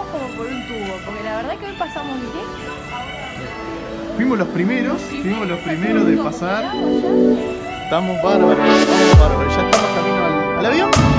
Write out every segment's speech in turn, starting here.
pasamos como por un tubo, porque la verdad que hoy pasamos bien. Fuimos los primeros, fuimos los primeros de pasar. Estamos bárbaros, estamos bárbaros. Ya estamos camino al, al avión.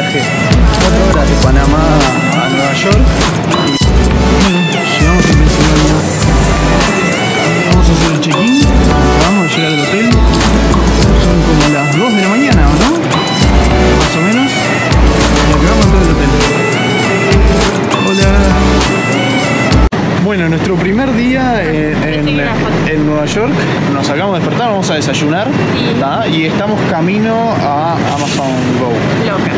Viaje? Cuatro horas de Panamá a Nueva York. Y bueno, llegamos a Pensilvania. Vamos a hacer el check-in. Acabamos de llegar al hotel. Son como las 2 de la mañana, ¿o no? Más o menos. Y acabamos de entrar al hotel. Hola. Bueno, nuestro primer día en, en- en Nueva York, nos acabamos de despertar, vamos a desayunar y estamos camino a Amazon Go, Loca.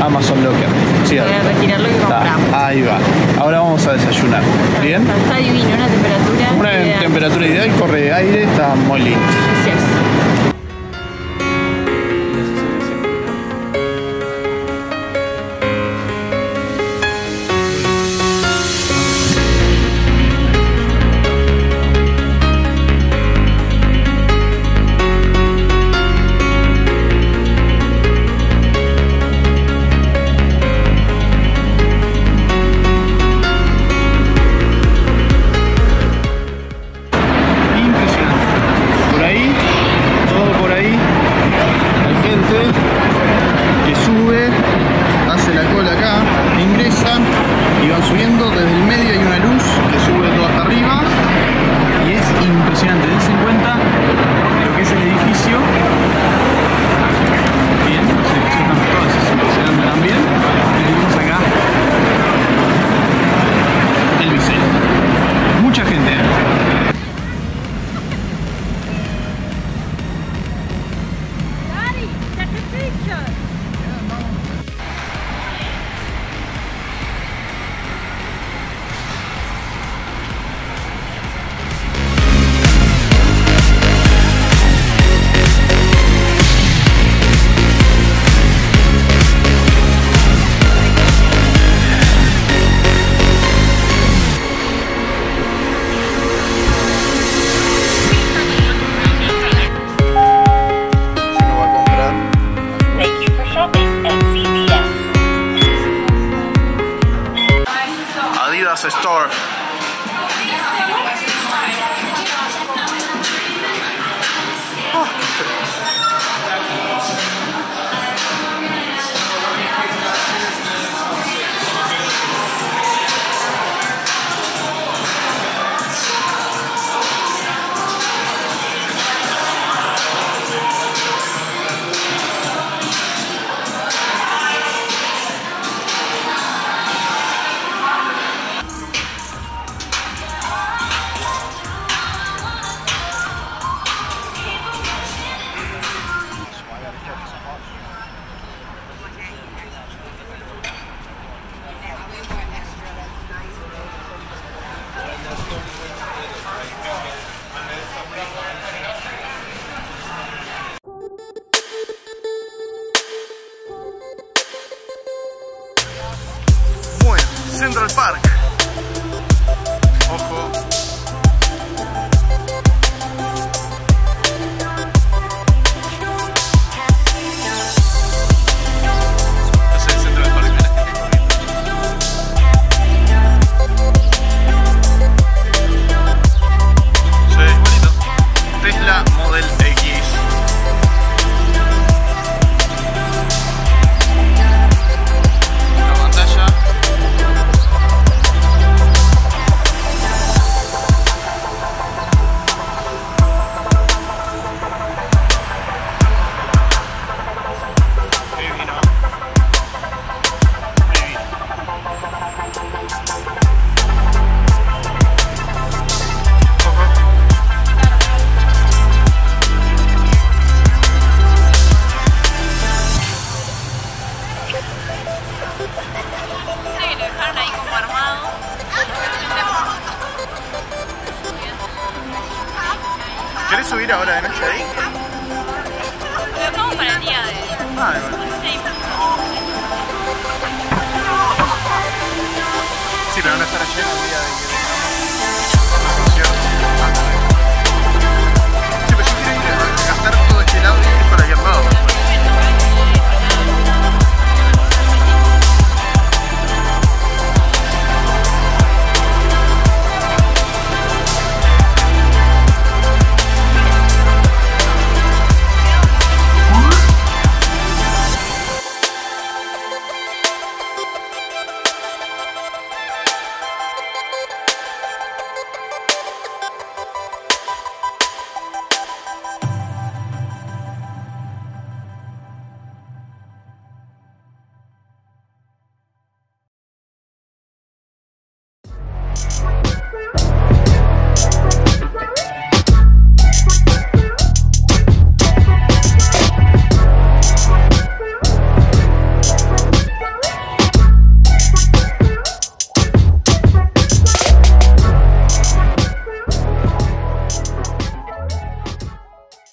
Amazon Locker. ¿sí? Voy a retirar lo que compramos. ahí va. Ahora vamos a desayunar. ¿Bien? Está, está divino, una temperatura. Una ideal. temperatura ideal, corre aire, está muy lindo. as a store. para Lo para el día Sí, pero van a estar llenos el día de...